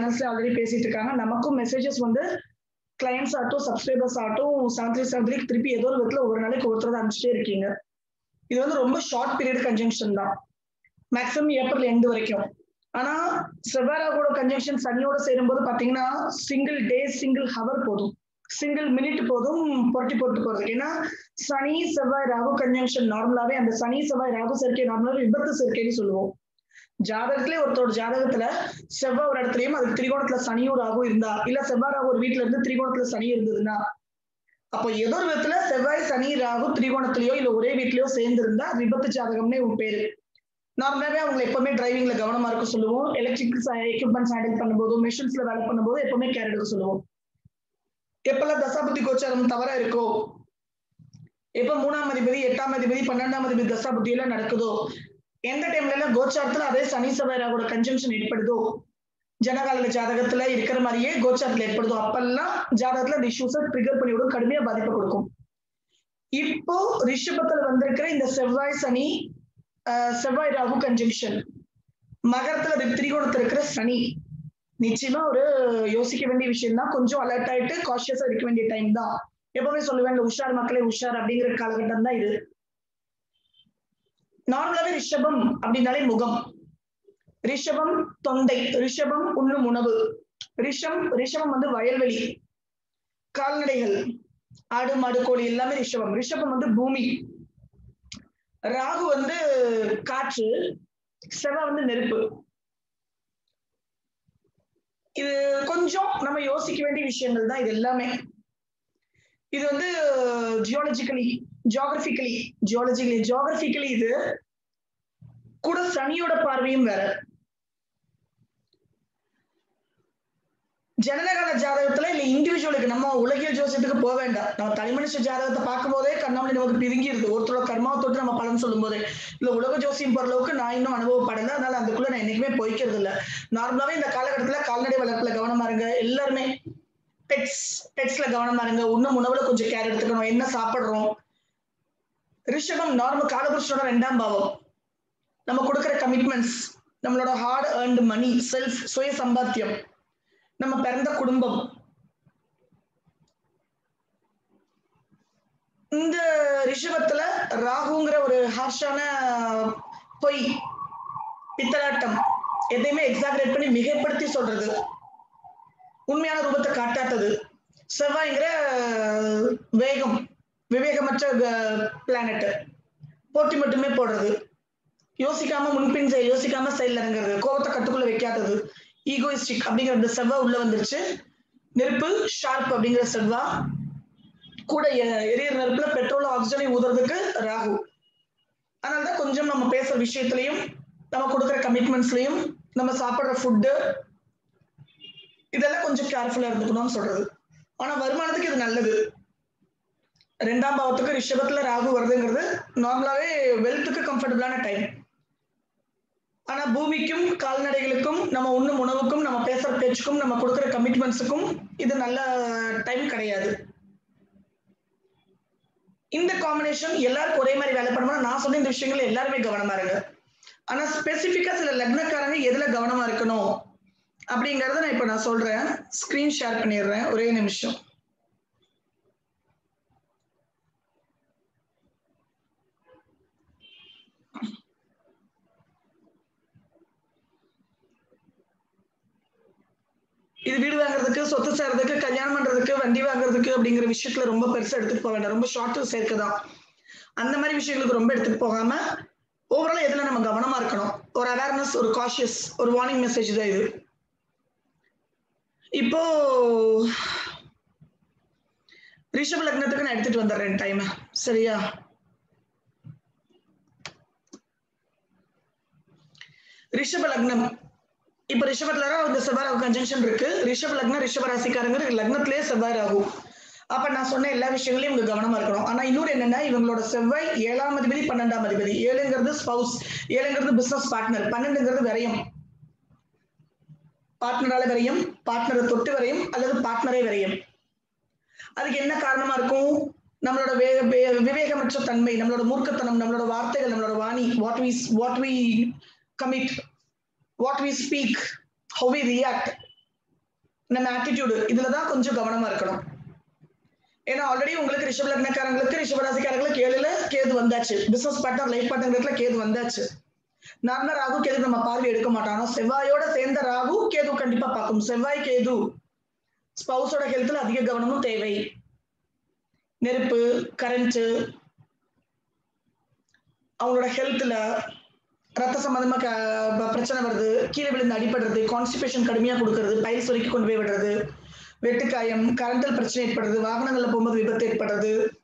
சேனல்ஸ்ல already பேசிட்டு இருக்காங்க. நமக்கும் மெசேஜஸ் வந்து கிளைண்ட்ஸ் ஆகட்டும் சப்ஸ்கிரைபர்ஸ் ஆகட்டும் செவன் த்ரீ செவன் த்ரீ திருப்பி ஏதோ ஒரு விதத்துல ஒரு நாளைக்கு ஒருத்தர் அனுப்பிச்சிட்டே இருக்கீங்க. இது வந்து ரொம்ப ஷார்ட் பீரியட் கன்ஜங்ஷன் தான். மேக்ஸிமம் ஏப்ரல் எண்டு வரைக்கும். ஆனா செவ்வாயோட கன்ஜங்ஷன் சனியோட சேரும்போது பாத்தீங்கன்னா சிங்கிள் டே சிங்கிள் ஹவர் போதும். சிங்கிள் மினிட் போதும் புரட்டி போட்டு போறதுக்கு ஏன்னா சனி செவ்வாய் ராகு கன்ஜங்ஷன் நார்மலாவே அந்த சனி செவ்வாய் ராகு சேர்க்கை நார்மலாவே விபத்து சேர்க்கைன்னு சொல்லுவோம். ஜாதகத்திலே ஒருத்தரோட ஜாதகத்துல செவ்வாய் ஒரு இடத்துலயும் அதுக்கு திரிகோணத்துல சனியும் ராகு இருந்தா இல்ல செவ்வாய் ராகு ஒரு வீட்டுல இருந்து திரிகோணத்துல சனி இருந்ததுன்னா அப்போ ஏதோ ஒரு விதத்துல செவ்வாய் சனி ராகு திரிகோணத்திலயோ இல்ல ஒரே வீட்லயோ சேர்ந்து இருந்தா விபத்து ஜாதகம்னே உன் பேரு. நார்மலாவே அவங்க எப்பவுமே டிரைவிங்ல கவனமா இருக்க சொல்லுவோம். எலக்ட்ரிக் எக்யூப்மெண்ட்ஸ் ஹேண்டில் பண்ணும்போது மிஷின்ஸ்ல வேலை பண்ணும்போது எப்பவுமே கேர் எடுக்க சொல்லுவோம். எப்பெல்லாம் தசாபுத்தி கோச்சாரம் தவறா இருக்கோ எப்ப மூணாம் அதிபதி எட்டாம் அதிபதி பன்னெண்டாம் அதிபதி தசாபுத்தி எல்லாம் நடக்குதோ எந்த டைம்ல எல்லாம் கோச்சாரத்துல அதே சனி செவ்வாயோட கன்ஜம்ஷன் ஏற்படுதோ? ஜனகால ஜாதகத்துல இருக்கிற மாதிரியே கோச்சாரத்துல ஏற்படுதோ? அப்பெல்லாம் ஜாதகத்துல அந்த இஷ்யூஸை ட்ரிகர் பண்ணி விடும் கடுமையா பாதிப்பு கொடுக்கும். இப்போ ரிஷபத்துல வந்திருக்கிற இந்த செவ்வாய் சனி செவ்வாய் ராகு கன்ஜங்ஷன் மகரத்துல திரிகோணத்துல இருக்கிற சனி. நிச்சயமா ஒரு யோசிக்க வேண்டிய விஷயம் தான். கொஞ்சம் அலர்ட் ஆயிட்டு காஷியஸா இருக்க வேண்டிய டைம் தான். எப்பவுமே சொல்லுவேன் இந்த உஷார் மக்களே உஷார் அப்படிங்கிற காலகட்டம் தான் இது. நார்மலாவே ரிஷபம் அப்படின்னாலே முகம். ரிஷபம் தொண்டை ரிஷபம் உண்ணும் உணவு. ரிஷம் ரிஷபம் வந்து வயல்வெளி. கால்நடைகள் ஆடு மாடு கோழி எல்லாமே ரிஷபம். ரிஷபம் வந்து பூமி. ராகு வந்து காற்று செவ்வாய் வந்து நெருப்பு. இது கொஞ்சம் நம்ம யோசிக்க வேண்டிய விஷயங்கள் தான் இது எல்லாமே. இது வந்து ஜியாலஜிக்கலி ஜியாகிரபிக்கலி ஜியாலஜிக்கலி ஜியாகிரபிக்கலி இது கூட சனியோட பார்வையும் வேற. ஜனனகால ஜாதகத்துல இல்ல இண்டிவிஜுவலுக்கு நம்ம உலகியல் ஜோசியத்துக்கு போக வேண்டாம். நம்ம தனிமனுஷ ஜாதகத்தை பார்க்கும் போதே கண்ணாமணி நமக்கு பிரிங்கிருது ஒருத்தரோட கர்மாவை தொட்டு நம்ம பலன் சொல்லும் போதே இல்ல உலக ஜோசியம் போற அளவுக்கு நான் இன்னும் அனுபவப்படல. அதனால அதுக்குள்ள நான் என்னைக்குமே போய்க்கிறது இல்ல. நார்மலாவே இந்த காலகட்டத்துல கால்நடை வளர்ப்புல கவனமா இருங்க. எல்லாருமே பெட்ஸ் பெட்ஸ்ல கவனமா இருங்க. உண்ணும் உணவுல கொஞ்சம் கேர் எடுத்துக்கணும். என்ன சாப்பிடுறோம்? ரிஷபம் நார்மல் காலபுருஷனோட ரெண்டாம் பாவம். நம்ம கொடுக்குற கமிட்மெண்ட்ஸ் நம்மளோட ஹார்ட் ஏர்ன்டு மணி செல்ஃப் சுய சம்பாத்தியம் நம்ம பிறந்த குடும்பம். இந்த ரிஷபத்துல ராகுங்கிற ஒரு ஹார்ஷான பொய் பித்தலாட்டம் எதையுமே எக்ஸாகரேட் பண்ணி மிகைப்படுத்தி சொல்றது. உண்மையான ரூபத்தை காட்டாட்டது செவ்வாய்ங்கிற வேகம். விவேகமற்ற பிளானட் போட்டி மட்டுமே போடுறது. யோசிக்காம முன்பின் செயல் யோசிக்காம செயல் இறங்குறது. கோபத்தை கட்டுக்குள்ள வைக்காதது. ஈகோயிஸ்டிக் அப்படிங்கிற இந்த செவ்வாய் உள்ள வந்துருச்சு. நெருப்பு ஷார்ப் அப்படிங்கிற செவ்வா. கூட எ- நெருப்புல பெட்ரோல் ஆக்சிஜனை ஊதுறதுக்கு ராகு. அதனாலதான் கொஞ்சம் நம்ம பேசுற விஷயத்திலையும் நம்ம கொடுக்குற கமிட்மெண்ட்ஸ்லயும் நம்ம சாப்பிடுற ஃபுட்டு இதெல்லாம் கொஞ்சம் கேர்ஃபுல்லா இருந்துக்கணும்னு சொல்றது. ஆனா வருமானத்துக்கு இது நல்லது. ரெண்டாம் பாவத்துக்கு ரிஷபத்துல ராகு வருதுங்கிறது நார்மலாவே வெல்த்துக்கு கம்ஃபர்டபுளான டைம் ஆனா பூமிக்கும் கால்நடைகளுக்கும் நம்ம உண்ணும் உணவுக்கும் நம்ம பேசுற பேச்சுக்கும் நம்ம கொடுக்குற கமிட்மெண்ட்ஸுக்கும் இது நல்ல டைம் கிடையாது. இந்த காம்பினேஷன் எல்லாருக்கும் ஒரே மாதிரி வேலை பண்ணணும் நான் சொன்ன இந்த விஷயங்கள் எல்லாருமே கவனமா இருங்க. ஆனா ஸ்பெசிபிக்கா சில லக்னக்காரங்க எதுல கவனமா இருக்கணும் அப்படிங்கறத நான் இப்ப நான் சொல்றேன். ஸ்கிரீன் ஷேர் பண்ணிடுறேன். ஒரே நிமிஷம். இது வீடு வாங்குறதுக்கு சொத்து சேர்றதுக்கு கல்யாணம் பண்றதுக்கு வண்டி வாங்குறதுக்கு அப்படிங்கிற விஷயத்துல ரொம்ப பெருசா எடுத்துட்டு போக வேண்டாம். ரொம்ப ஷார்ட் சேர்க்கதான் அந்த மாதிரி விஷயங்களுக்கு ரொம்ப எடுத்துட்டு போகாம ஓவரால் எதுல நம்ம கவனமா இருக்கணும்? ஒரு அவேர்னஸ் ஒரு காஷியஸ் ஒரு வார்னிங் மெசேஜ் தான் இது. இப்போ ரிஷப லக்னத்துக்கு நான் எடுத்துட்டு வந்துடுறேன் டைம் சரியா? ரிஷப லக்னம். இப்ப ரிஷபத்துல இந்த செவ்வாய் ராகு கன்ஜங்ஷன் இருக்கு. ரிஷப லக்னம் ரிஷப ராசிக்காரங்க லக்னத்திலேயே செவ்வாய் ராகு அப்ப நான் சொன்ன எல்லா விஷயங்களையும் இவங்க கவனமா இருக்கணும். ஆனா இன்னொரு என்னன்னா இவங்களோட செவ்வாய் ஏழாம் அதிபதி பன்னெண்டாம் அதிபதி. ஏழுங்கிறது ஸ்பவுஸ் ஏழுங்கிறது பிசினஸ் பார்ட்னர் பன்னெண்டுங்கிறது விரயம். பார்ட்னரால விரையும் பார்ட்னரை தொட்டு வரையும் அல்லது பார்ட்னரே விரையும். அதுக்கு என்ன காரணமா இருக்கும்? நம்மளோட வே- விவேகமற்ற தன்மை நம்மளோட மூர்க்கத்தனம் நம்மளோட வார்த்தைகள் நம்மளோட Vani what we what we commit what we speak how we react நம்ம ஆட்டிடியூடு இதுல தான் கொஞ்சம் கவனமா இருக்கணும். ஏன்னா ஆல்ரெடி உங்களுக்கு ரிஷப லக்னக்காரங்களுக்கு ரிஷபராசிக்காரங்களுக்கு ஏழுல கேது வந்தாச்சு. பிசினஸ் பார்ட்னர் லைஃப் பார்ட்னர்களுக்குல கேது வந்தாச்சு. நார்மலா ராகு கேது நம்ம பார்வை எடுக்க மாட்டோம். செவ்வாயோட சேர்ந்த ராகு கேது கண்டிப்பா பார்க்கும். செவ்வாய் கேது ஸ்பவுஸோட ஹெல்த்ல அதிக கவனமும் தேவை. நெருப்பு கரண்ட் அவங்களோட ஹெல்த்ல ரத்த சம்பந்தமா க- பிரச்சனை வருது. கீழே விழுந்து அடிபடுறது கான்ஸ்டிபேஷன் கடுமையா கொடுக்கறது பயிர் சொருக்கி கொண்டு போய் விடுறது வெட்டுக்காயம் கரண்டல் பிரச்சனை ஏற்படுறது வாகனங்கள்ல போகும்போது விபத்து ஏற்படுறது.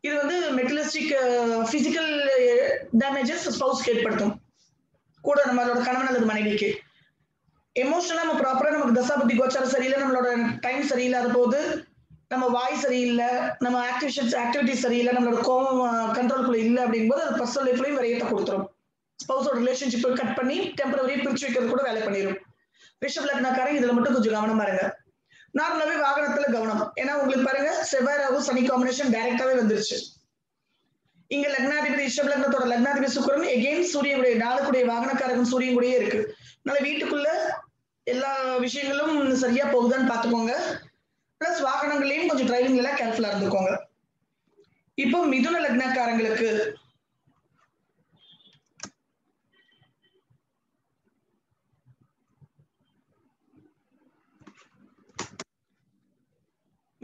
இது வந்து மெட்டலிஸ்டிக் பிசிக்கல் டேமேஜஸ் ஸ்பவுஸ்க்கு ஏற்படுத்தும். கூட நம்மளோட கணவன் அல்லது மனைவிக்கு. எமோஷனலா நம்ம ப்ராப்பரா நமக்கு தசாபுத்தி கோச்சாரம் சரியில்லை நம்மளோட டைம் சரியில்லாத போது நம்ம வாய் சரியில்லை நம்ம ஆக்டிவிஷன்ஸ் ஆக்டிவிட்டிஸ் சரியில்லை நம்மளோட கோவம் கண்ட்ரோல்குள்ள இல்லை அப்படிங்கும்போது அது பர்சனல் லைஃப்லையும் விரையத்தை கொடுத்துரும். ஸ்பௌஸோட ரிலேஷன்ஷிப்பை கட் பண்ணி டெம்பரவரியா பிரிச்சு வைக்கிறது கூட வேலை பண்ணிடும் ரிஷப் லக்னாக்காரங்க இதுல மட்டும் கொஞ்சம் கவனமா இருங்க நார்மலாவே வாகனத்துல கவனம். ஏன்னா உங்களுக்கு பாருங்க செவ்வாய் ராகு சனி காம்பினேஷன் டைரக்டாவே வந்துருச்சு. இங்க லக்னாதிபதி ரிஷப் லக்னத்தோட லக்னாதிபதி சுக்கரன் எகெயின் சூரியனுடைய நாளுக்குடைய வாகனக்காரகன் சூரியன் கூடயே இருக்கு. அதனால வீட்டுக்குள்ள எல்லா விஷயங்களும் சரியா போகுதான்னு பாத்துக்கோங்க பிளஸ் வாகனங்களையும் கொஞ்சம் டிரைவிங் எல்லாம் கேர்ஃபுல்லா இருந்துக்கோங்க. இப்போ மிதுன லக்னக்காரங்களுக்கு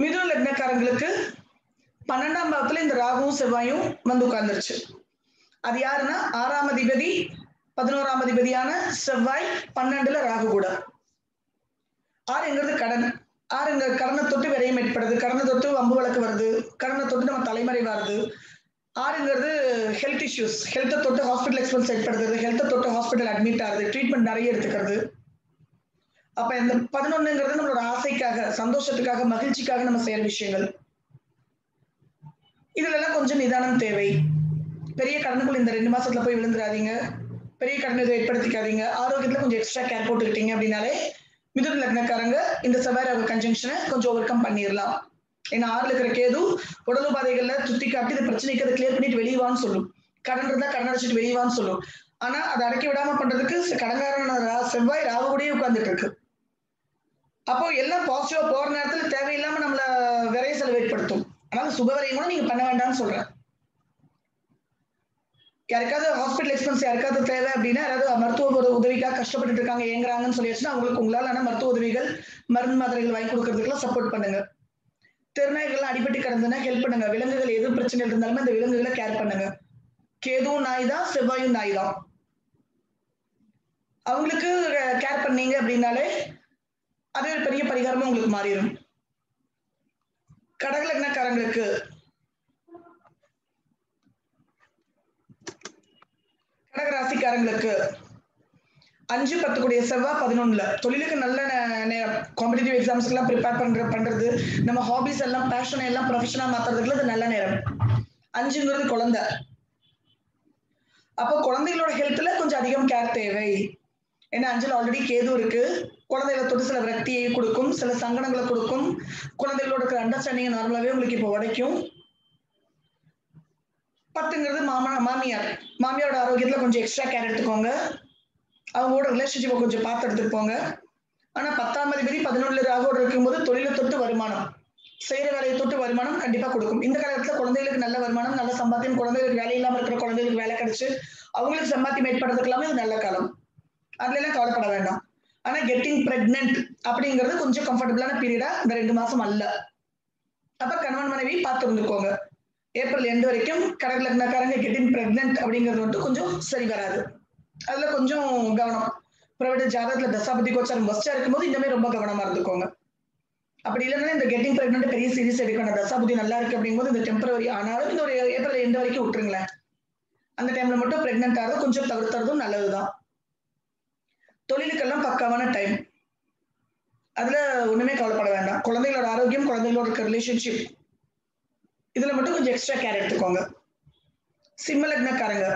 மிதுன லக்னக்காரங்களுக்கு பன்னெண்டாம் பாவத்துல இந்த ராகுவும் செவ்வாயும் வந்து உட்கார்ந்துருச்சு. அது யாருன்னா? ஆறாம் அதிபதி பதினோராம் அதிபதியான செவ்வாய் பன்னெண்டுல ராகு கூட. ஆறுங்கிறது கடன். ஆறுங்க கடனை தொட்டு விரையும் ஏற்படுது. கடனை தொட்டு வம்பு வழக்கு வருது. கடனை தொட்டு நம்ம தலைமறை வருது. ஆறுங்கிறது ஹெல்த் இஷ்யூஸ் ஹெல்த்தை தொட்டு ஹாஸ்பிட்டல் எக்ஸ்பென்ஸ் ஏற்படுறது ஹெல்த்தை தொட்டு ஹாஸ்பிட்டல் அட்மிட் ஆகுது. ட்ரீட்மெண்ட் நிறைய எடுத்துக்கிறது. அப்ப இந்த பதினொன்னுங்கிறது நம்மளோட ஆசைக்காக சந்தோஷத்துக்காக மகிழ்ச்சிக்காக நம்ம செய்யற விஷயங்கள். இதுல எல்லாம் கொஞ்சம் நிதானம் தேவை. பெரிய கடனுக்குள்ள இந்த ரெண்டு மாசத்துல போய் விழுந்துடாதீங்க பெரிய கடன் இதை ஏற்படுத்திக்காதீங்க. ஆரோக்கியத்துல கொஞ்சம் எக்ஸ்ட்ரா கேர் போட்டுக்கிட்டீங்க அப்படின்னாலே மிதுன லக்னக்காரங்க இந்த செவ்வாய் கன்ஜங்ஷனை கொஞ்சம் ஓவர் கம் பண்ணிடலாம். ஏன்னா ஆறுல இருக்கிற கேது உடல் உபாதைகள்ல சுத்தி காட்டி இந்த பிரச்சனைக்கு அதை கிளியர் பண்ணிட்டு வெளியவான்னு சொல்லும். கடன் இருந்தா கடன் அடிச்சிட்டு வெளியவான்னு சொல்லும். ஆனா அதை அடக்கி விடாம பண்றதுக்கு கடங்காரன் ரா- செவ்வாய் ராவ கூடயே உட்கார்ந்துட்டு இருக்கு. அப்போ எல்லாம் பாசிட்டிவா போற நேரத்துல தேவையில்லாம நம்மள விரைய செலவேற்படுத்தும். அதனால சுபவரையும் கூட நீங்க பண்ண வேண்டாம்னு சொல்றேன். யாருக்காவது ஹாஸ்பிட்டல் எக்ஸ்பென்ஸ் யாருக்காவது தேவை அப்படின்னா யாராவது மருத்துவ உதவிக்காக கஷ்டப்பட்டு இருக்காங்க ஏங்குறாங்கன்னு சொல்லியாச்சுன்னா அவங்களுக்கு உங்களால மருத்துவ உதவிகள் மருந்து மாத்திரைகள் வாங்கி கொடுக்கறதுக்கெல்லாம் சப்போர்ட் பண்ணுங்க. திருநாய்கள் அடிபட்டு கிடந்ததுன்னா ஹெல்ப் பண்ணுங்க. விலங்குகள் எது பிரச்சனை இருந்தாலுமே அந்த விலங்குகளை கேர் பண்ணுங்க. கேதுவும் நாய் தான் செவ்வாயும் நாய் தான் அவங்களுக்கு கேர் பண்ணீங்க அப்படின்னாலே அது ஒரு பெரிய பரிகாரமா உங்களுக்கு மாறிடும். கடகலக்னக்காரங்களுக்கு கடகராசிக்காரங்களுக்கு அஞ்சு பத்து கூடிய செவ்வாய் பதினொன்னுல தொழிலுக்கு நல்ல நேரம் காம்படிட்டிவ் எக்ஸாம்ஸ் எல்லாம் ப்ரிப்பேர் பண்ற பண்றது நம்ம ஹாபிஸ் எல்லாம் பேஷனை எல்லாம் ப்ரொஃபஷனா மாத்துறதுக்குள்ள அது நல்ல நேரம். அஞ்சுங்கிறது குழந்தை. அப்போ குழந்தைகளோட ஹெல்த்ல கொஞ்சம் அதிகம் கேர் தேவை. ஏன்னா அஞ்சல் ஆல்ரெடி கேது இருக்கு. குழந்தைகளை தொட்டு சில விரக்தியை கொடுக்கும் சில சங்கடங்களை கொடுக்கும். குழந்தைகளோட இருக்கிற அண்டர்ஸ்டாண்டிங் நார்மலாவே உங்களுக்கு இப்போ உடைக்கும். பத்துங்கிறது மாமனா மாமியார். மாமியாரோட ஆரோக்கியத்துல கொஞ்சம் எக்ஸ்ட்ரா கேர் எடுத்துக்கோங்க. அவங்களோட ரிலேஷன்ஷிப்பை கொஞ்சம் பார்த்து எடுத்துட்டு போங்க ஆனா பத்தாம் அதிபதி பதினொன்று ராகோடு இருக்கும்போது தொழிலை தொட்டு வருமானம். செய்யற வேலையை தொட்டு வருமானம் கண்டிப்பா கொடுக்கும். இந்த காலத்துல குழந்தைகளுக்கு நல்ல வருமானம் நல்ல சம்பாத்தியம் குழந்தைகளுக்கு வேலை இல்லாம இருக்கிற குழந்தைகளுக்கு வேலை கிடைச்சு அவங்களுக்கு சம்பாத்தியம் ஏற்படுறதுக்கு எல்லாமே இது நல்ல காலம். அதுல எல்லாம் கவலைப்பட வேண்டாம். ஆனா கெட்டிங் பிரெக்னென்ட் அப்படிங்கிறது கொஞ்சம் கம்ஃபர்டபுளான பீரியடா இந்த ரெண்டு மாசம் அல்ல. அப்ப கணவன் மனைவி பார்த்து இருந்துக்கோங்க. ஏப்ரல் எண்டு வரைக்கும் கடல் லக்னக்காரங்க கெட்டிங் பிரெக்னென்ட் அப்படிங்கிறது வந்து கொஞ்சம் சரி வராது. அதுல கொஞ்சம் கவனம். பிறவிட ஜாதகத்துல தசாபதி கோச்சாரம் ஃபர்ஸ்டா இருக்கும்போது இந்த மாதிரி ரொம்ப கவனமா இருந்துக்கோங்க. அப்படி இல்லைன்னா இந்த கெட்டிங் பிரெக்னென்ட் பெரிய சீரியஸ் எடுக்கணும். தசாபதி நல்லா இருக்கு அப்படிங்கும்போது இந்த டெம்பரவரி ஆனாலும் இந்த ஒரு ஏப்ரல் எண்டு வரைக்கும் விட்டுருங்களேன். அந்த டைம்ல மட்டும் பிரெக்னென்ட் ஆகிறது கொஞ்சம் தவிர்த்துறதும் நல்லதுதான். தொழிலுக்கெல்லாம் பக்காவான டைம் அதுல ஒண்ணுமே கவலைப்பட வேண்டாம். குழந்தைகளோட ஆரோக்கியம் குழந்தைகளோட இருக்க ரிலேஷன்ஷிப் இதுல மட்டும் கொஞ்சம் எக்ஸ்ட்ரா கேர் எடுத்துக்கோங்க. சிம்மலக்னக்காரங்க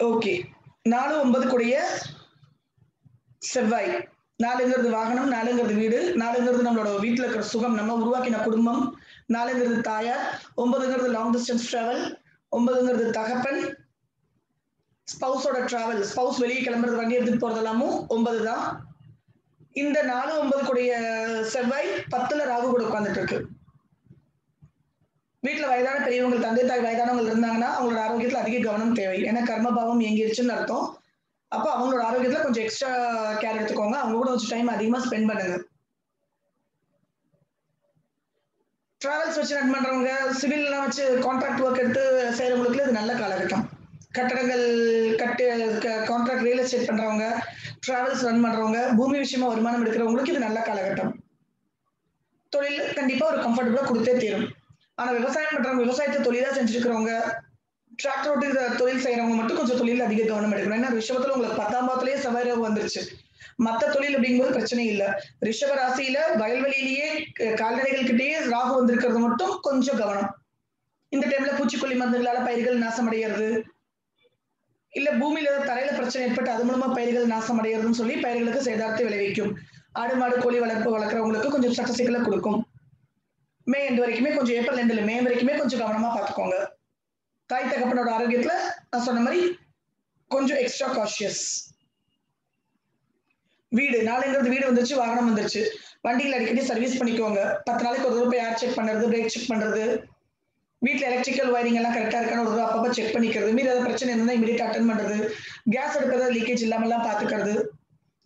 ஓகே நாலு ஒன்பது கூடிய செவ்வாய். நாலுங்கிறது வாகனம் நாலுங்கிறது வீடு நாலுங்கிறது நம்மளோட வீட்டுல இருக்கிற சுகம் நம்ம உருவாக்கின குடும்பம் நாலுங்கிறது தாயார் ஒன்பதுங்கிறது லாங் டிஸ்டன்ஸ் டிராவல் ஒன்பதுங்கிறது தகப்பன் ஸ்பவுஸோட டிராவல் ஸ்பவுஸ் வெளியே கிளம்புறது வண்டி எடுத்துட்டு போறதெல்லாமும் ஒன்பது தான் இந்த நாலு ஒன்பது கூடிய செவ்வாய் பத்துல ராகு கூட உட்காந்துட்டு இருக்கு. வீட்டுல வயதான பெரியவங்க தந்தை தாய் வயதானவங்க இருந்தாங்கன்னா அவங்களோட ஆரோக்கியத்துல அதிக கவனம் தேவை. ஏன்னா கர்மபாவம் இயங்கிருச்சுன்னு அர்த்தம். அப்போ அவங்களோட ஆரோக்கியத்துல கொஞ்சம் எக்ஸ்ட்ரா கேர் எடுத்துக்கோங்க. அவங்க கூட கொஞ்சம் டைம் அதிகமா ஸ்பெண்ட் பண்ணுங்க. டிராவல்ஸ் வச்சு ரன் பண்றவங்க சிவில்லாம் வச்சு கான்ட்ராக்ட் ஒர்க் எடுத்து செய்யறவங்களுக்கு இது நல்ல காலகட்டம். கட்டடங்கள் கட்டு கான்ட்ராக்ட் ரியல் எஸ்டேட் பண்றவங்க டிராவல்ஸ் ரன் பண்றவங்க பூமி விஷயமா வருமானம் எடுக்கிறவங்களுக்கு இது நல்ல காலகட்டம். தொழில் கண்டிப்பா ஒரு கம்ஃபர்டபுளா கொடுத்தே தீரும். ஆனா விவசாயம் பண்றவங்க விவசாயத்தை தொழிலா செஞ்சிருக்கிறவங்க டிராக்டர் ஓட்டு தொழில் செய்யறவங்க மட்டும் கொஞ்சம் தொழில் அதிக கவனம் எடுக்கணும். ஏன்னா ரிஷபத்துல உங்களுக்கு பத்தாம் பாவத்திலேயே செவ்வாய் வந்துருச்சு. மத்த தொழில் அப்படிங்கும்போது பிரச்சனை இல்ல. ரிஷப ராசியில வயல்வெளியிலேயே கால்நடைகள் கிட்டேயே ராகு வந்திருக்கிறது மட்டும் கொஞ்சம் கவனம். இந்த டைம்ல பூச்சிக்கொல்லி மருந்துகளால பயிர்கள் நாசம் அடைகிறது இல்ல பூமியில ஏதாவது தரையில பிரச்சனை ஏற்பட்டு அது மூலமா பயிர்கள் நாசம் அடைகிறதுன்னு சொல்லி பயிர்களுக்கு சேதாரத்தை விளைவிக்கும். ஆடு மாடு கோழி வளர்ப்பு வளர்க்குறவங்களுக்கு கொஞ்சம் சட்ட சிக்கலை கொடுக்கும். மே எண்டு வரைக்குமே கொஞ்சம் ஏப்ரல் எண்டுல மே வரைக்குமே கொஞ்சம் கவனமா பாத்துக்கோங்க தாய் தகப்பனோட ஆரோக்கியத்துல நான் சொன்ன மாதிரி கொஞ்சம் எக்ஸ்ட்ரா காஷியஸ் வீடு நாளைங்கிறது வீடு வந்துருச்சு வாகனம் வந்துருச்சு. வண்டியில் அடிக்கடி சர்வீஸ் பண்ணிக்கோங்க. பத்து நாளைக்கு ஒரு தடவை ஏர் செக் பண்றது பிரேக் செக் பண்றது. வீட்டில் எலக்ட்ரிக்கல் ஒயரிங் எல்லாம் கரெக்டாக இருக்கான்னு ஒரு தடவை அப்பப்போ செக் பண்ணிக்கிறது. மீது ஏதாவது பிரச்சனை இருந்தால் இமீடியட் அட்டன் பண்றது. கேஸ் எடுக்கிறத லீக்கேஜ் இல்லாமலாம் பார்த்துக்கிறது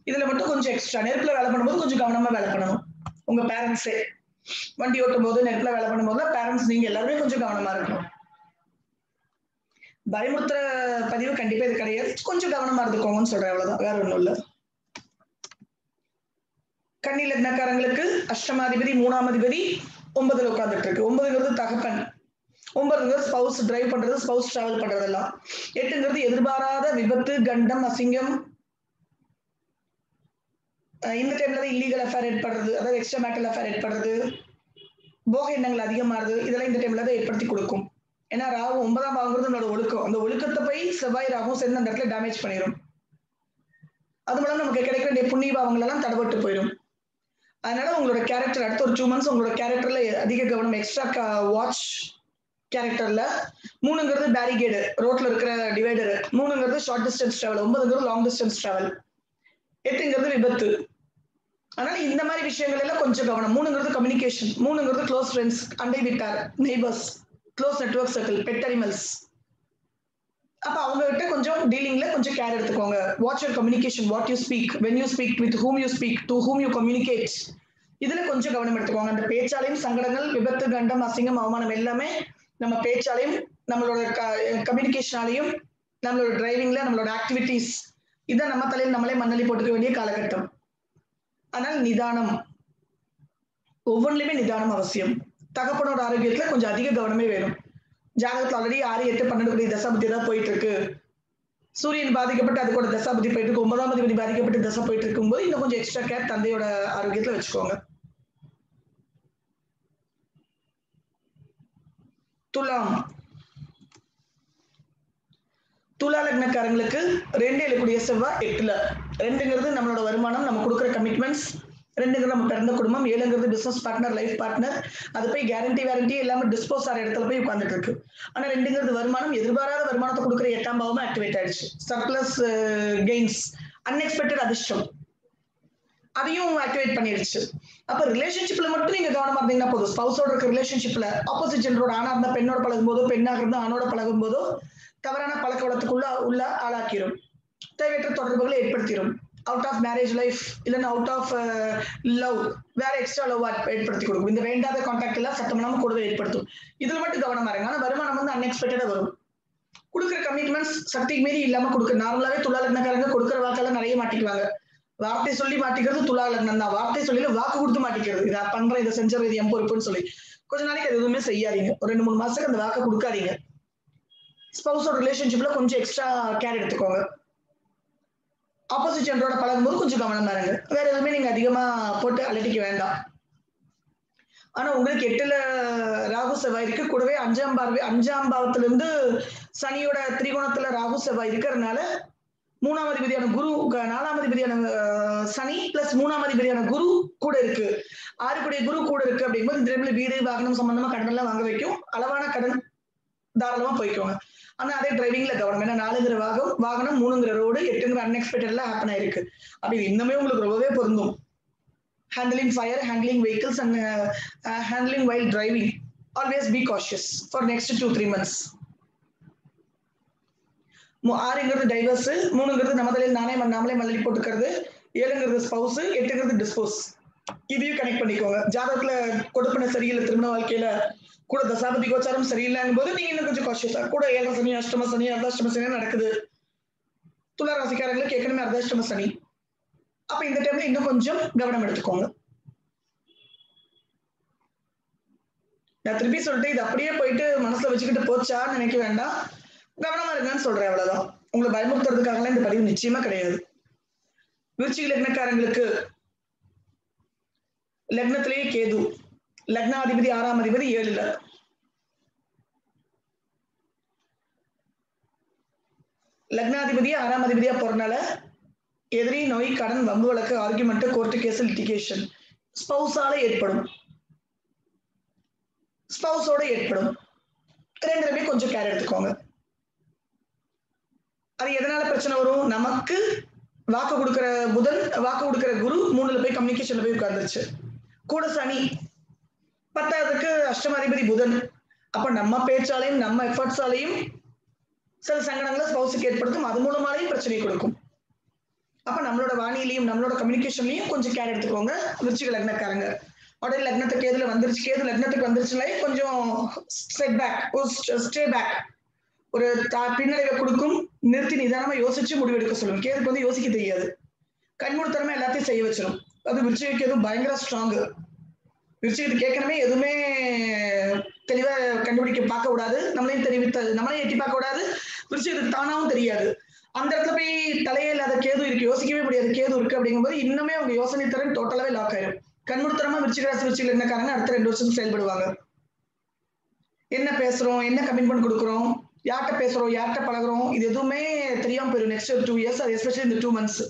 இதுல மட்டும் கொஞ்சம் எக்ஸ்ட்ரா நெருப்புல வேலை பண்ணும்போது கொஞ்சம் கவனமா வேலை பண்ணணும். உங்க பேரண்ட்ஸே வண்டி ஓட்டும் போது நெருப்புல வேலை பண்ணும்போது பேரண்ட்ஸ் நீங்க எல்லாருமே கொஞ்சம் கவனமா இருக்கணும். பயமுறுத்துற பதிவு கண்டிப்பா இது கிடையாது. கொஞ்சம் கவனமா இருந்துக்கோங்கன்னு சொல்றேன். அவ்வளவுதான். வேற ஒண்ணும் இல்ல. கன்னி லக்னக்காரங்களுக்கு அஷ்டமாதிபதி மூணாம் அதிபதி ஒன்பதுல உட்காந்துட்டு இருக்கு ஒன்பதுங்கிறது தகப்பன். ஒன்பதுங்கிறது ஸ்பவுஸ் டிரைவ் பண்றது ஸ்பவுஸ் டிராவல் பண்றதெல்லாம். எட்டுங்கிறது எதிர்பாராத விபத்து கண்டம் அசிங்கம். இந்த டைம்ல தான் இல்லீகல் அஃபேர் ஏற்படுறது. அதாவது எக்ஸ்ட்ரா மேட்டல் அஃபேர் ஏற்படுறது. போக எண்ணங்கள் அதிகமாகுது. இதெல்லாம் இந்த டைம்ல தான் ஏற்படுத்தி கொடுக்கும். ஏன்னா ராகு ஒன்பதாம் பாவங்கிறது என்னோட ஒழுக்கம். அந்த ஒழுக்கத்தை போய் செவ்வாய் ராகும் சேர்ந்து அந்த இடத்துல டேமேஜ் பண்ணிடும் அது மூலம் நமக்கு கிடைக்க வேண்டிய புண்ணிய பாவங்கள் எல்லாம் தடப்பட்டு போயிடும் அதனால உங்களோட கேரக்டர் அடுத்த ஒரு டூ மந்த்ஸ் உங்களோட கேரக்டர்ல அதிக கவனம் எக்ஸ்ட்ரா வாட்ச் கேரக்டர்ல மூணுங்கிறது பேரிகேடு ரோட்ல இருக்கிற டிவைடர் மூணுங்கிறது ஷார்ட் டிஸ்டன்ஸ் டிராவல் ஒன்பதுங்கிறது லாங் டிஸ்டன்ஸ் டிராவல் எட்டுங்கிறது விபத்து. அதனால இந்த மாதிரி விஷயங்கள் எல்லாம் கொஞ்சம் கவனம். மூணுங்கிறது கம்யூனிகேஷன் மூணுங்கிறது க்ளோஸ் ஃப்ரெண்ட்ஸ் அண்டை விட்டார் neighbours close network circle pet animals அப்ப அவங்ககிட்ட கொஞ்சம் டீலிங்ல கொஞ்சம் கேர் எடுத்துக்கோங்க. Watch your communication what you speak when you speak with whom you speak to whom you communicate இதுல கொஞ்சம் கவனம் எடுத்துக்கோங்க. அந்த பேச்சாலையும் சங்கடங்கள் விபத்து கண்டம் அசிங்கம் அவமானம் எல்லாமே நம்ம பேச்சாலையும் நம்மளோட கம்யூனிகேஷனாலையும் நம்மளோட டிரைவிங்ல நம்மளோட ஆக்டிவிட்டிஸ் இதை நம்ம தலையில் நம்மளே மண்ணலி போட்டுக்க வேண்டிய காலகட்டம். ஆனால் நிதானம். ஒவ்வொன்றிலுமே நிதானம் அவசியம். தகப்பனோட ஆரோக்கியத்துல கொஞ்சம் அதிக கவனமே வேணும். ஜாதகத்துல ஆல்ரெடி ஆறு எட்டு பன்னெண்டு கோடி தசாபதி தான் போயிட்டு இருக்கு சூரியன் பாதிக்கப்பட்டு அது கூட தசாபதி போயிட்டு இருக்கு ஒன்பதாம் அதிபதி பாதிக்கப்பட்டு தசை போயிட்டு இருக்கும்போது இன்னும் கொஞ்சம் எக்ஸ்ட்ரா கேர் தந்தையோட ஆரோக்கியத்துல வச்சுக்கோங்க. துலாம். துலா லக்னக்காரங்களுக்கு ரெண்டு எழுக்கூடிய செவ்வாய் எட்டுல. ரெண்டுங்கிறது நம்மளோட வருமானம் நம்ம கொடுக்குற கமிட்மெண்ட்ஸ் ரெண்டுங்கிறது நம்ம பிறந்த குடும்பம் ஏழுங்கிறது பிசினஸ் பார்ட்னர் லைஃப் பார்ட்னர் அது போய் கேரண்டி வேரண்டி எல்லாமே டிஸ்போஸ் ஆகிற இடத்துல போய் உட்காந்துட்டு இருக்கு. ஆனா ரெண்டுங்கிறது வருமானம் எதிர்பாராத வருமானத்தை கொடுக்குற எட்டாம் பாவமா ஆக்டிவேட் ஆயிடுச்சு. சர்ப்ளஸ் கெயின்ஸ் அன்எக்ஸ்பெக்டட் அதிர்ஷ்டம். அதையும் ஆக்டிவேட் பண்ணிடுச்சு அப்ப ரிலேஷன்ஷிப்ல மட்டும் நீங்க கவனமா இருந்தீங்கன்னா போதும். ஸ்பவுஸோட இருக்க ரிலேஷன்ஷிப்ல ஆப்போசிட் ஜென்டரோட ஆனா இருந்தா பெண்ணோட பழகும் போதோ பெண்ணாக இருந்தா ஆணோட பழகும் போதோ தவறான பழக்க வளத்துக்குள்ள உள்ள ஆளாக்கிரும். தேவையற்ற தொடர்புகளை ஏற்படுத்திடும் அவுட் ஆஃப் மேரேஜ் லைஃப் இல்லைன்னா அவுட் ஆஃப் லவ் வேற எக்ஸ்ட்ரா லவ் ஏற்படுத்தி கொடுக்கும். இந்த வேண்டாத கான்டாக்ட் எல்லாம் சத்தம் இல்லாமல் கூடுதல் ஏற்படுத்தும். இதுல மட்டும் கவனமா இருங்க. ஆனா வருமானம் வந்து அன்எக்ஸ்பெக்டடா வரும். கொடுக்குற கமிட்மெண்ட்ஸ் சக்திக்கு மீறி இல்லாம கொடுக்க நார்மலாவே துளா லக்னக்காரங்க கொடுக்குற வாக்கெல்லாம் நிறைய மாட்டிக்குவாங்க. வார்த்தை சொல்லி மாட்டிக்கிறது துளா லக்னம் தான். வார்த்தை சொல்லி வாக்கு கொடுத்து மாட்டிக்கிறது. இதை பண்றேன் இதை செஞ்சது இது என் பொறுப்புன்னு சொல்லி. கொஞ்ச நாளைக்கு அது எதுவுமே செய்யாதீங்க. ஒரு ரெண்டு மூணு மாசத்துக்கு அந்த வாக்கை கொடுக்காதீங்க. ஸ்பௌஸோட ரிலேஷன்ஷிப்ல கொஞ்சம் எக்ஸ்ட்ரா கேர் எடுத்துக்கோங்க. ஆப்போசிட் பழகும்போது கொஞ்சம் கவனமா இருங்க. வேற எதுவுமே நீங்க அதிகமா போட்டு அலட்டிக்க வேண்டாம். ஆனா உங்களுக்கு எட்டுல ராகு செவ்வாய் இருக்கு. கூடவே அஞ்சாம் பார்வை அஞ்சாம் பாவத்துல இருந்து சனியோட திரிகோணத்துல ராகு செவ்வாய் இருக்கிறதுனால மூணாம் அதிபதியான குரு க- நாலாம் அதிபதியான சனி பிளஸ் மூணாம் அதிபதியான குரு கூட இருக்கு. ஆறுக்குடைய குரு கூட இருக்கு அப்படிங்கும்போது இந்த டைம்ல வீடு வாகனம் சம்பந்தமா கடன் எல்லாம் வாங்க வைக்கும். அளவான கடன் தாராளமா போய்க்கோங்க. ஆனா அதே டிரைவிங்ல கவனம். ஏன்னா நாலுங்கிற வாகம் வாகனம் மூணுங்கிற ரோடு எட்டுங்கிற அன்எக்ஸ்பெக்டட்ல ஹேப்பன் ஆயிருக்கு. அப்படி இன்னுமே உங்களுக்கு ரொம்பவே பொருந்தும். Handling fire handling vehicles and handling while driving always be cautious for next two three months மு- ஆறுங்கிறது டைவர்ஸ் மூணுங்கிறது நம்ம தலையில் நானே நாமளே மல்லி போட்டுக்கிறது ஏழுங்கிறது ஸ்பவுஸ் எட்டுங்கிறது டிஸ்போஸ் இதையும் கனெக்ட் பண்ணிக்கோங்க. ஜாதகத்துல கொடுப்பின சரியில்லை திருமண வாழ்க்கையில கூட தசாபதி கோச்சாரம் சரியில்லைங்கும் போது நீங்க இன்னும் கொஞ்சம் காஷியஸா கூட ஏழரை சனி அஷ்டம சனி அர்த்தாஷ்டம சனி நடக்குது. துலா ராசிக்காரங்களுக்கு ஏற்கனவே அர்த்தாஷ்டம சனி. அப்ப இந்த டைம்ல இன்னும் கொஞ்சம் கவனம் எடுத்துக்கோங்க. நான் திருப்பி சொல்லிட்டு இது அப்படியே போயிட்டு மனசுல வச்சுக்கிட்டு போச்சான்னு நினைக்க வேண்டாம். கவனமா இருங்கன்னு சொல்றேன் அவ்வளவுதான். உங்களை பயமுறுத்துறதுக்காகலாம் இந்த பதிவு நிச்சயமா கிடையாது. விருச்சிக லக்னக்காரங்களுக்கு லக்னத்திலேயே கேது. லக்னாதிபதி ஆறாம் அதிபதி ஏழுல. லக்னாதிபதி ஆறாம் அதிபதியா போறனால எதிரி நோய் கடன் வம்பு வழக்கு ஆர்குமெண்ட் கோர்ட்டு கேஸ் லிட்டிகேஷன் ஸ்பௌஸால ஏற்படும். ஸ்பௌஸோட ஏற்படும். ரெண்டுமே கொஞ்சம் கேர் எடுத்துக்கோங்க. அது எதனால பிரச்சனை வரும்? நமக்கு வாக்கு கொடுக்கிற புதன் வாக்கு கொடுக்கிற குரு மூணுல போய் கம்யூனிகேஷன்ல போய் உட்கார்ந்துருச்சு. கூட சனி பத்தாவதுக்கு அஷ்டமாதிபதி புதன். அப்ப நம்ம பேச்சாலையும் நம்ம எஃபர்ட்ஸாலையும் சில சங்கடங்களை ஸ்பௌஸுக்கு ஏற்படுத்தும். அது மூலமாலையும் பிரச்சனை கொடுக்கும். அப்ப நம்மளோட வாணியிலையும் நம்மளோட கம்யூனிகேஷன்லையும் கொஞ்சம் கேர் எடுத்துக்கோங்க. விருச்சிக லக்னக்காரங்க. உடனே லக்னத்துக்கு எதுல வந்துருச்சு கேது லக்னத்துக்கு வந்துருச்சுனாலே கொஞ்சம் ஸ்டெட் பேக் ஸ்டே பேக் ஒரு தா- பின்னடைவை கொடுக்கும். நிறுத்தி நிதானமா யோசிச்சு முடிவெடுக்க சொல்லும். கேதுக்கு வந்து யோசிக்க தெரியாது. கண்மூடித்தனமா எல்லாத்தையும் செய்ய வச்சிடும் அது விருச்சிக எதுவும் பயங்கர ஸ்ட்ராங்கு பிரிச்சுக்கிட்டு ஏற்கனவே எதுவுமே தெளிவா கண்டுபிடிக்க பார்க்க கூடாது. நம்மளையும் தெரிவித்த நம்மளையும் எட்டி பார்க்க கூடாது. பிரிச்சுக்கிட்டு தானாவும் தெரியாது. அந்த இடத்துல போய் தலையே இல்லாத கேது இருக்கு. யோசிக்கவே முடியாது. கேது இருக்கு அப்படிங்கும்போது இன்னுமே அவங்க யோசனை திறன் டோட்டலாவே லாக் ஆயிரும். கண்முடுத்தரமா விருச்சிகராசி விருச்சிகள் என்னக்காரங்க அடுத்த ரெண்டு வருஷத்துக்கு செயல்படுவாங்க. என்ன பேசுறோம்? என்ன கமிட்மெண்ட் கொடுக்குறோம்? யார்கிட்ட பேசுறோம்? யார்கிட்ட பழகுறோம்? இது எதுவுமே தெரியாம போயிடும் நெக்ஸ்ட் டூ இயர்ஸ் அது எஸ்பெஷலி இந்த டூ மந்த்ஸ்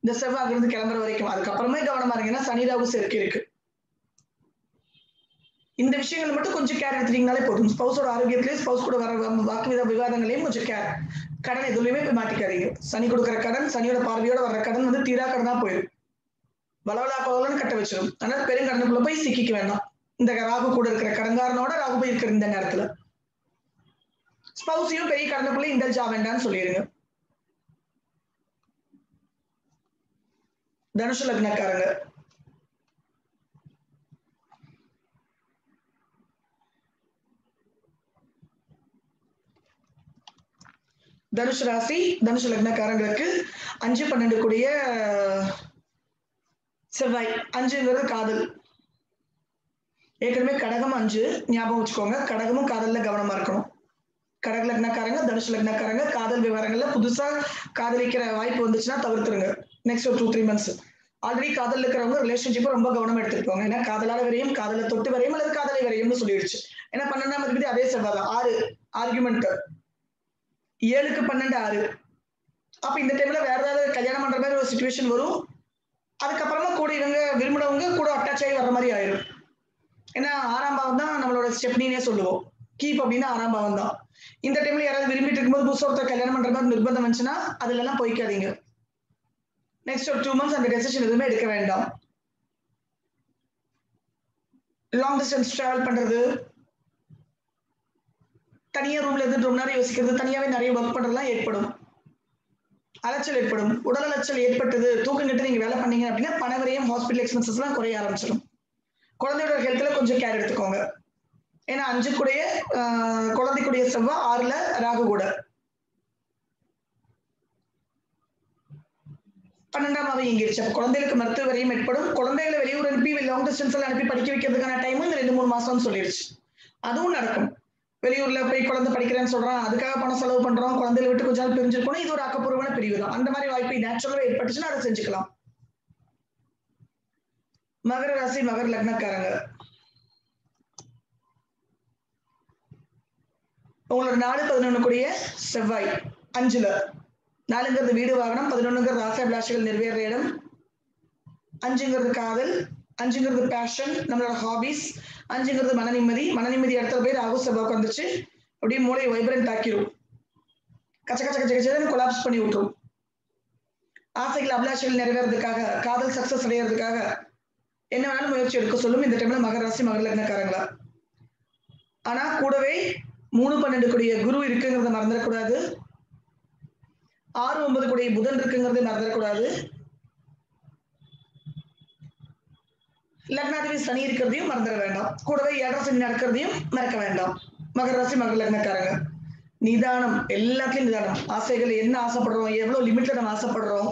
இந்த செவ்வாய் இருந்து கிளம்புற வரைக்கும். அதுக்கப்புறமே கவனமா இருங்க. சனி ராகு சேர்க்கை இருக்கு. இந்த விஷயங்கள் மட்டும் கொஞ்சம் கேர் எடுத்துட்டீங்கனாலே போதும். ஸ்பௌஸோட ஆரோக்கியத்திலேயும் ஸ்பௌஸ் கூட வர வ- வாக்கு வித விவாதங்களையும் கொஞ்சம் கேர் கடன் எதுலையுமே போய் மாட்டிக்காதீங்க. சனி கொடுக்குற கடன் சனியோட பார்வையோட வர்ற கடன் வந்து தீரா கடனா போயிடும். வளவலா பவலன்னு கட்ட வச்சிடும் அதனால பெருங்கடனுக்குள்ள போய் சிக்கிக்க வேண்டாம். இந்த ராகு கூட இருக்கிற கடன்காரனோட ராகு போய் இருக்கிற இந்த நேரத்துல. ஸ்பௌஸையும் பெரிய கடனுக்குள்ள இண்டல்ஜ் ஆக வேண்டாம்னு சொல்லிடுங்க. தனுஷு லக்னக்காரங்க. தனுஷ் ராசி தனுஷ் லக்னக்காரங்களுக்கு அஞ்சு பன்னெண்டு கூடிய செவ்வாய். அஞ்சுங்கிறது காதல். ஏற்கனவே கடகம் அஞ்சு ஞாபகம் வச்சுக்கோங்க. கடகமும் காதல்ல கவனமா இருக்கணும். கடக லக்னக்காரங்க தனுஷ் லக்னக்காரங்க காதல் விவரங்கள்ல புதுசா காதலிக்கிற வாய்ப்பு வந்துச்சுன்னா தவிர்த்துருங்க. நெக்ஸ்ட் ஒரு டூ த்ரீ மந்த்ஸ் ஆல்ரெடி காதல் இருக்கிறவங்க ரிலேஷன்ஷிப்பை ரொம்ப கவனம் எடுத்துருப்பாங்க ஏன்னா காதலால வரையும் காதலை தொட்டு வரையும் அல்லது காதலை வரையும்னு சொல்லிடுச்சு. ஏன்னா பன்னெண்டாம் அதிபதி அதே செவ்வாய் தான். ஆறு ஆர்குமெண்ட் ஏழுக்கு பன்னெண்டு ஆறு. அப்ப இந்த டைம்ல வேற ஏதாவது கல்யாணம் பண்ற மாதிரி ஒரு சுச்சுவேஷன் வரும். அதுக்கப்புறமா கூட இவங்க விரும்பினவங்க கூட அட்டாச் ஆகி வர்ற மாதிரி ஆயிரும். ஏன்னா ஆறாம் பாவம் தான் நம்மளோட ஸ்டெப்னினே சொல்லுவோம். கீப் அப்படின்னா ஆறாம் பாவம் தான். இந்த டைம்ல யாராவது விரும்பிட்டு இருக்கும்போது புதுசு ஒருத்தர் கல்யாணம் பண்ற மாதிரி நிர்பந்தம் வந்துச்சுன்னா அதுல எல்லாம் போய்க்காதீங்க. நெக்ஸ்ட் ஒரு டூ மந்த்ஸ் அந்த டெசிஷன் எதுவுமே எடுக்க வேண்டாம். லாங் டிஸ்டன்ஸ் டிராவல் பண்றது தனியா ரூம்ல இருந்து ரொம்ப நேரம் யோசிக்கிறது தனியாவே நிறைய ஒர்க் பண்றதுலாம் ஏற்படும். அலைச்சல் ஏற்படும். உடல் அலைச்சல் ஏற்பட்டது தூக்கம் கட்டு நீங்க வேலை பண்ணீங்க அப்படின்னா பணவரையும் ஹாஸ்பிட்டல் எக்ஸ்பென்சஸ் எல்லாம் குறைய ஆரம்பிச்சிடும் குழந்தையோட ஹெல்த்ல கொஞ்சம் கேர் எடுத்துக்கோங்க. ஏன்னா அஞ்சு கூடைய குழந்தைக்குடைய செவ்வாய் ஆறுல ராகு கூட. பன்னெண்டாம் அவை எங்கிருச்சு அப்போ குழந்தைகளுக்கு மருத்துவ வரையும் ஏற்படும். குழந்தைகளை வெளியூர் அனுப்பி லாங் டிஸ்டன்ஸ் எல்லாம் அனுப்பி படிக்க வைக்கிறதுக்கான டைமும் இந்த ரெண்டு மூணு மாசம்னு சொல்லிடுச்சு அதுவும் நடக்கும். வெளியூர்ல போய் குழந்தை படிக்கிறேன்னு சொல்றான் அதுக்காக பணம் செலவு பண்றோம் குழந்தைய விட்டு கொஞ்ச நாள் பிரிஞ்சிருக்கணும் இது ஒரு அக்கப்பூர்வமான பிரிவு தான். அந்த மாதிரி வாய்ப்பு நேச்சுரலா ஏற்பட்டுச்சுன்னா அதை செஞ்சுக்கலாம். மகர ராசி மகர லக்னக்காரங்க. உங்களோட நாலு பதினொன்னு கூடிய செவ்வாய் அஞ்சுல. நாலுங்கிறது வீடு வாகனம் பதினொன்னுங்கிறது ஆசாபிலாஷைகள் நிறைவேற இடம். அஞ்சுங்கிறது காதல் அஞ்சுங்கிறது பேஷன் நம்மளோட ஹாபிஸ் அஞ்சுங்கிறது மன நிம்மதி. மன நிம்மதி இடத்துல போய் ராகு செவ்வாய்க்கு வந்துச்சு அப்படியே மூளை வைப்ரண்ட் ஆக்கிரும். கச்ச கச்ச கச்ச கச்சன்னு கொலாப்ஸ் பண்ணி விட்டுரும். ஆசைகள் அபிலாஷைகள் நிறைவேறதுக்காக காதல் சக்சஸ் அடையிறதுக்காக என்ன வேணாலும் முயற்சி எடுக்க சொல்லும். இந்த டைம்ல மகர ராசி மகர லக்னக்காரங்களா? ஆனா கூடவே மூணு பன்னெண்டு கூடிய குரு இருக்குங்கிறத மறந்துடக்கூடாது. ஆறு ஒன்பது கூடிய புதன் இருக்குங்கிறத மறந்துடக்கூடாது. லக்னாதிபதி சனி இருக்கிறதையும் மறந்துட வேண்டாம். கூடவே ஏழரை சனி நடக்கிறதையும் மறக்க வேண்டாம். மகர ராசி மகர லக்னக்காரங்க. நிதானம் எல்லாத்துலயும் நிதானம். ஆசைகள் என்ன ஆசைப்படுறோம்? எவ்வளவு லிமிட்ல நம்ம ஆசைப்படுறோம்?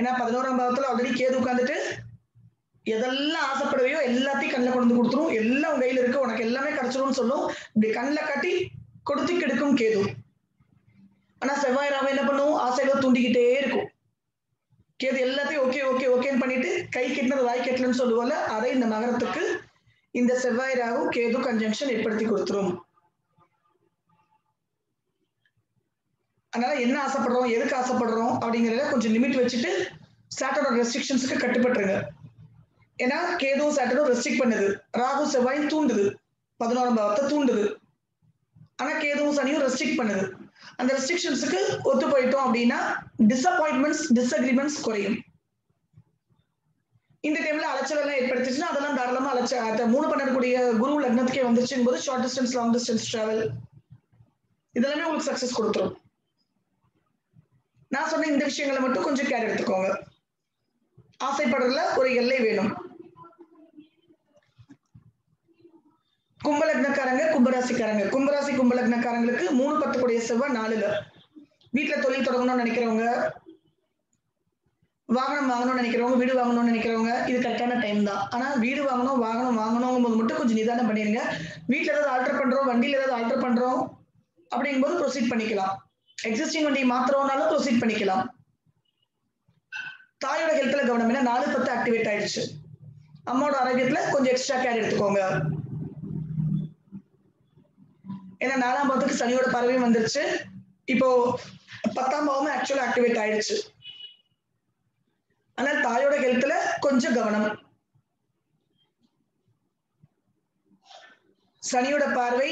ஏன்னா பதினோராம் பாவத்துல ஆல்ரெடி கேது உட்காந்துட்டு எதெல்லாம் ஆசைப்படுவையோ எல்லாத்தையும் கண்ணில் கொண்டு வந்து கொடுத்துரும். எல்லாம் உன் கையில இருக்கு. உனக்கு எல்லாமே கிடைச்சிரும்னு சொல்லும். இப்படி கண்ணில் காட்டி கொடுத்து கெடுக்கும் கேது. ஆனா செவ்வாய் ராவை என்ன பண்ணும்? ஆசைகளை தூண்டிக்கிட்டே இருக்கும். கேது எல்லாத்தையும் ஓகே ஓகே ஓகேன்னு பண்ணிட்டு கை கெட்டினது வாய் கெட்டலன்னு சொல்லுவோம்ல அதை இந்த நகரத்துக்கு இந்த செவ்வாய் ராகு கேது கன்ஜங்ஷன் ஏற்படுத்தி கொடுத்துரும். அதனால என்ன ஆசைப்படுறோம் எதுக்கு ஆசைப்படுறோம் அப்படிங்கிறத கொஞ்சம் லிமிட் வச்சுட்டு சாட்டரோட ரெஸ்ட்ரிக்ஷன்ஸ்க்கு கட்டுப்பட்டுருங்க. ஏன்னா கேதுவும் சாட்டரும் ரெஸ்ட்ரிக்ட் பண்ணுது. ராகு செவ்வாயும் தூண்டுது. பதினோராம் பாவத்தை தூண்டுது. ஆனா கேதுவும் சனியும் ரெஸ்ட்ரிக்ட் பண்ணுது. அந்த ரெஸ்ட்ரிக்ஷன்ஸுக்கு ஒத்து போயிட்டோம் அப்படின்னா டிசப்பாயின்மெண்ட்ஸ் டிஸ்அக்ரிமெண்ட்ஸ் குறையும். இந்த டைம்ல அலைச்சல் எல்லாம் ஏற்படுத்துச்சுன்னா அதெல்லாம் தாராளமா அலைச்ச மூணு பண்ணக்கூடிய குரு லக்னத்துக்கே வந்துச்சுங்க போது short distance long distance travel இதெல்லாமே உங்களுக்கு சக்சஸ் கொடுத்துரும். நான் சொன்ன இந்த விஷயங்களை மட்டும் கொஞ்சம் கேர் எடுத்துக்கோங்க. ஆசைப்படுறதுல ஒரு எல்லை வேணும். கும்பலக்னக்காரங்க கும்பராசிக்காரங்க. கும்பராசி கும்பலக்னக்காரங்களுக்கு மூணு பத்து கூடிய செவ்வாய் நாலுல. வீட்டுல தொழில் தொடங்கணும்னு நினைக்கிறவங்க வாகனம் வாங்கணும்னு நினைக்கிறவங்க வீடு வாங்கணும்னு நினைக்கிறவங்க இது கரெக்டான டைம் தான். ஆனா வீடு வாங்கணும் வாகனம் வாங்கணும் போது மட்டும் கொஞ்சம் நிதானம் பண்ணிருங்க. வீட்டுல ஏதாவது ஆல்டர் பண்றோம் வண்டியில ஏதாவது ஆல்டர் பண்றோம் அப்படிங்கும்போது ப்ரொசீட் பண்ணிக்கலாம். எக்ஸிஸ்டிங் வண்டி மாத்திரம்னாலும் ப்ரொசீட் பண்ணிக்கலாம். தாயோட ஹெல்த்ல கவனம். ஏன்னா நாலு பத்து ஆக்டிவேட் ஆயிடுச்சு. அம்மாவோட ஆரோக்கியத்துல கொஞ்சம் எக்ஸ்ட்ரா கேர் எடுத்துக்கோங்க. ஏன்னா நாலாம் பாவத்துக்கு சனியோட பறவையும் வந்துருச்சு. இப்போ பத்தாம் பாவமும் ஆக்சுவலா ஆக்டிவேட் ஆயிடுச்சு. ஆனால் தாயோட ஹெல்த்ல கொஞ்சம் கவனம். சனியோட பார்வை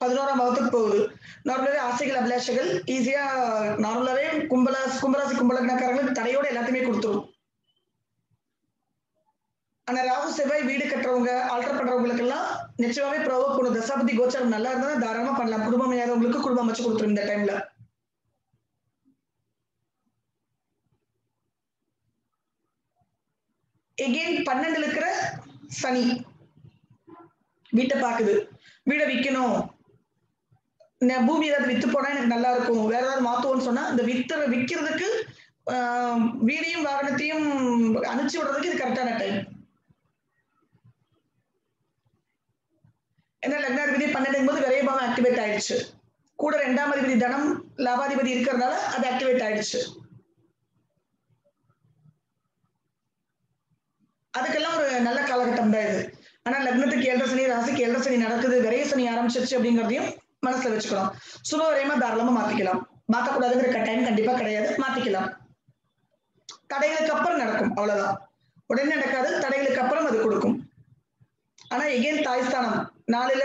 பதினோராம் பாவத்துக்கு போகுது. நார்மலாவே ஆசைகள் அபிலாஷைகள் ஈஸியா நார்மலாவே கும்பலா கும்பராசி கும்பலக்னக்காரங்களுக்கு தடையோட எல்லாத்தையுமே கொடுத்துரும். ஆனா ராகு செவ்வாய் வீடு கட்டுறவங்க ஆல்டர் பண்றவங்களுக்கு எல்லாம் நிச்சயமாவே ப்ரோவோக் பண்ணும். தசாபதி கோச்சாரம் நல்லா இருந்தா தாராளமா பண்ணலாம். குடும்பம் இல்லாதவங்களுக்கு குடும்பம் அமைச்சு கொடுத்துரும் இந்த டைம்ல எகெயின் பன்னெண்டுல இருக்கிற சனி. வீட்டை பாக்குது வீடை விற்கணும். பூமி ஏதாவது வித்து போனா எனக்கு நல்லா இருக்கும். வேற ஏதாவது மாத்துவோம்னு சொன்னா இந்த வித்து விற்கிறதுக்கு வீடையும் வாகனத்தையும் அனுப்பிச்சு விடுறதுக்கு இது கரெக்டான டைம் ஏன்னா லக்னாதிபதி பன்னெண்டு போது விரையபாவம் ஆக்டிவேட் ஆயிடுச்சு கூட ரெண்டாம் அதிபதி தனம் லாபாதிபதி இருக்கிறதுனால அது ஆக்டிவேட் ஆயிடுச்சு அதுக்கெல்லாம் ஒரு நல்ல காலகட்டம் தான் இது ஆனா லக்னத்துக்கு ஏழரை சனி ராசிக்கு ஏழரை சனி நடக்குது விரைய சனி ஆரம்பிச்சிருச்சு அப்படிங்கிறதையும் மனசுல வச்சுக்கலாம் சுப வரையமா தாராளமா மாத்திக்கலாம் மாத்தக்கூடாதுங்கிற கட்டாயம் கண்டிப்பா கிடையாது மாத்திக்கலாம் தடைகளுக்கு அப்புறம் நடக்கும் அவ்வளவுதான் உடனே நடக்காது தடைகளுக்கு அப்புறம் அது கொடுக்கும் ஆனா எகெயின் தாய்ஸ்தானம் நாளில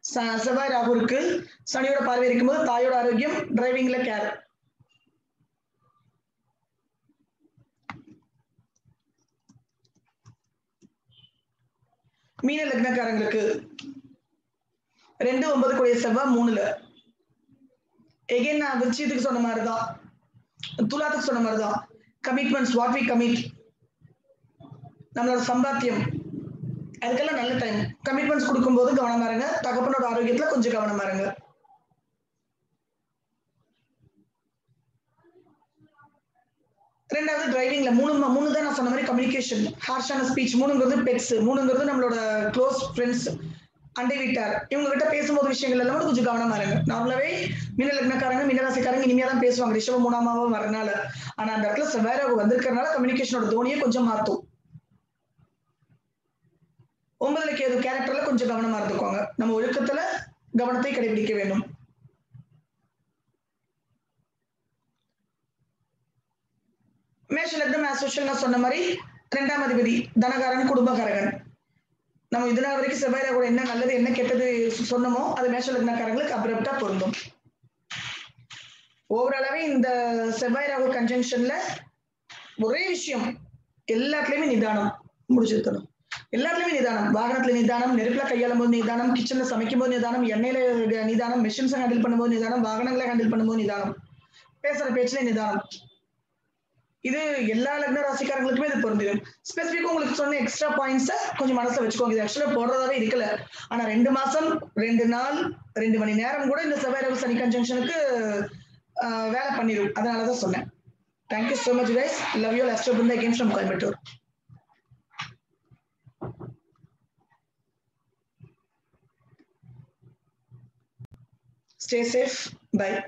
செவ்வாய் ராகு இருக்கு. சனியோட பார்வை இருக்கும்போது தாயோட ஆரோக்கியம் டிரைவிங்ல கேர் மீன லக்னக்காரங்களுக்கு ரெண்டு ஒன்பது கூடிய செவ்வாய் மூணுல. எகைன் நான் விஷயத்துக்கு சொன்ன மாதிரிதான். துலாத்துக்கு சொன்ன மாதிரிதான். கமிட்மெண்ட்ஸ் வாட் வி கமிட் நம்மளோட சம்பாத்தியம். அதுக்கெல்லாம் நல்ல டைம் கமிட்மெண்ட்ஸ் கொடுக்கும்போது கவனமா இருங்க. தகப்பனோட ஆரோக்கியத்துல கொஞ்சம் கவனமா இருங்க. ரெண்டாவது டிரைவிங்ல மூணு மூணு தான் நான் சொன்ன மாதிரி கம்யூனிகேஷன் ஹார்ஷான ஸ்பீச் மூணுங்கிறது பெட்ஸ் மூணுங்கிறது நம்மளோட க்ளோஸ் ஃப்ரெண்ட்ஸ் அண்டை வீட்டார். இவங்க கிட்ட பேசும்போது விஷயங்கள் எல்லாம் கொஞ்சம் கவனமா இருங்க. நார்மலாவே மீன லக்னக்காரங்க மீனராசிக்காரங்க இனிமையா தான் பேசுவாங்க. ரிஷப மூணாமாவும் வரனால. ஆனா அந்த இடத்துல செவ்வாய் வந்திருக்கிறனால கம்யூனிகேஷனோட தோனியை கொஞ்சம் மாத்தும். ஒன்பதுல கேது கேரக்டர்ல கொஞ்சம் கவனமா இருந்துக்கோங்க. நம்ம ஒழுக்கத்துல கவனத்தை கடைபிடிக்க வேண்டும். மேஷ லக்னம் ஆசோஷியல் நான் சொன்ன மாதிரி ரெண்டாம் அதிபதி தனகாரன் குடும்பகாரகன் நம்ம இதனால் வரைக்கும் செவ்வாயில கூட என்ன நல்லது என்ன கெட்டது சொன்னமோ அது மேஷ லக்னக்காரங்களுக்கு அப்ரப்டா பொருந்தும். ஓவராலாவே இந்த செவ்வாய் ராகு கன்ஜங்ஷன்ல ஒரே விஷயம் எல்லாத்துலயுமே நிதானம் முடிச்சிருக்கணும். எல்லாத்துலயுமே நிதானம். வாகனத்துல நிதானம் நெருப்புல கையாளும் போது நிதானம் கிச்சன்ல சமைக்கும் போது நிதானம் எண்ணெயில நிதானம் மிஷின்ஸ் ஹேண்டில் பண்ணும்போது நிதானம் வாகனங்களை ஹேண்டில் பண்ணும்போது நிதானம். பேசுற பேச்சுல நிதானம். இது எல்லா லக்ன ராசிக்காரங்களுக்குமே இது பொருந்திடும் ஸ்பெசிஃபிக்கா உங்களுக்கு சொன்ன எக்ஸ்ட்ரா பாயிண்ட்ஸை கொஞ்சம் மனசுல வச்சுக்கோங்க. இது ஆக்சுவலா போடுறதாவே இருக்கல. ஆனா ரெண்டு மாசம் ரெண்டு நாள் ரெண்டு மணி நேரம் கூட இந்த செவ்வாய் ரவி சனி கன்ஜங்ஷனுக்கு வேலை பண்ணிடும் அதனாலதான் சொன்னேன். Thank you so much guys love you last Brinda again from Coimbatore Stay safe. Bye.